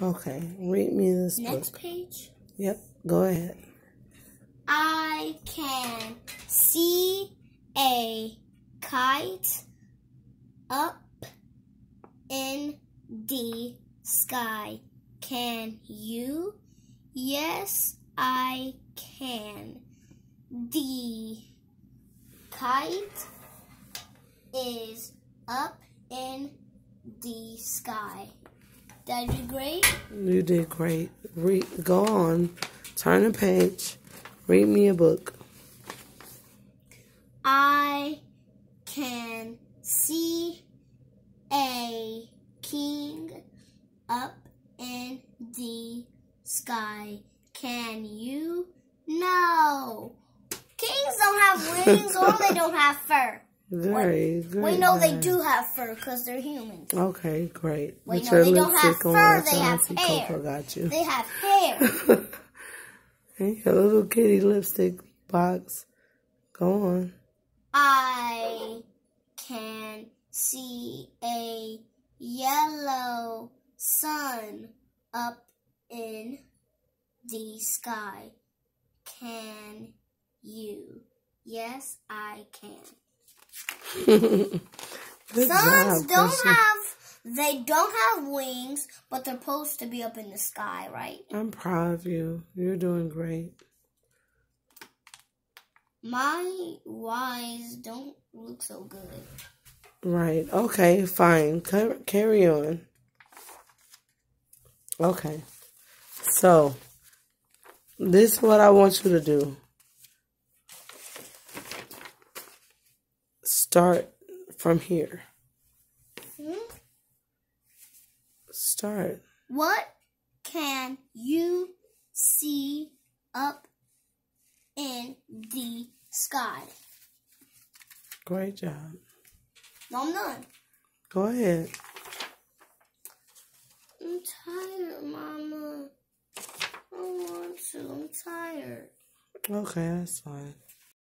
Okay, read me this Next book. page. Yep, go ahead. I can see a kite up in the sky. Can you? Yes, I can. The kite is up in the sky. Did I do great? You did great. Read, go on. Turn a page. Read me a book. I can see a king up in the sky. Can you? No. Kings don't have wings or they don't have fur. Very good. Wait, no, they do have fur because they're humans. Okay, great. No, your they don't have fur, they have hair. Got you. They have hair. Hey, a little kitty lipstick box. Go on. I can see a yellow sun up in the sky. Can you? Yes, I can. Suns don't Christian. have they don't have wings, but they're supposed to be up in the sky, right? I'm proud of you. You're doing great. My eyes don't look so good. Right. Okay, fine. Ca- Carry on. Okay. So, this is what I want you to do. Start from here. Hmm? Start. What can you see up in the sky? Great job. No, I'm done. Go ahead. I'm tired, Mama. I want to. I'm tired. Okay, that's fine.